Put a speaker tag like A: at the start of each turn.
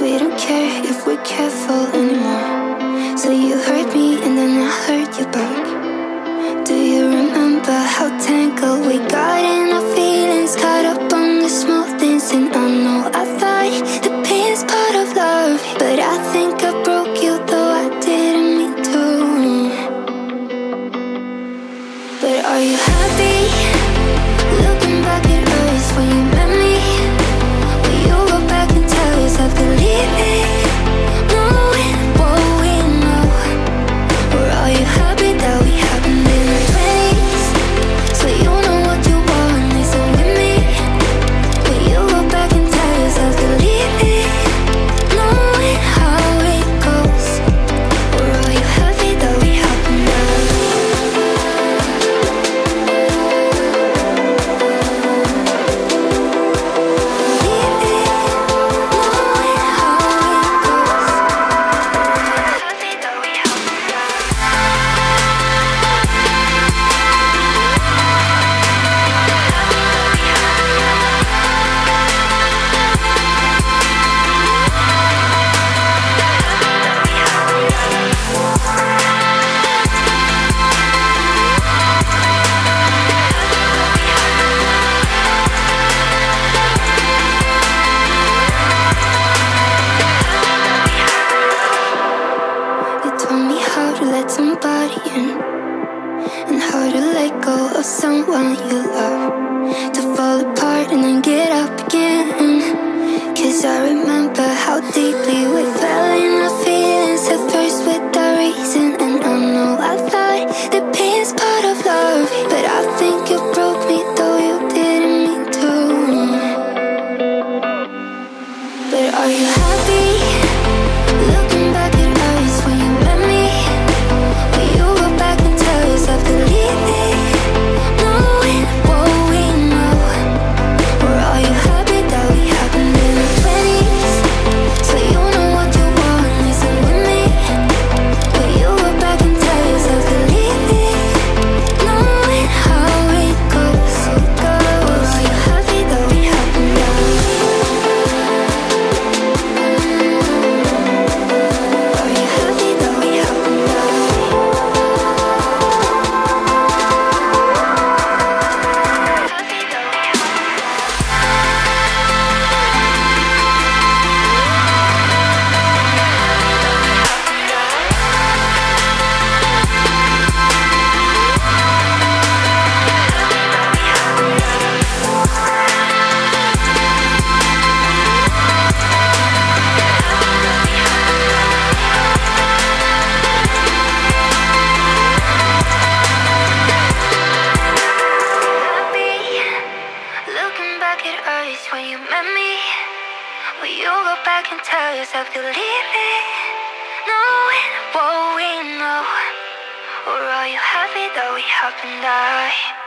A: We don't care if we're careful anymore. So you hurt me and then I hurt you back. Do you remember how tangled we got in our feelings? Caught up on the small things, and I know I thought the pain's part of love. But I think I broke you though I didn't mean to. But are you happy? Thank you. When you met me, will you go back and tell yourself you're leaving? Knowing what we know, or are you happy that we happened? I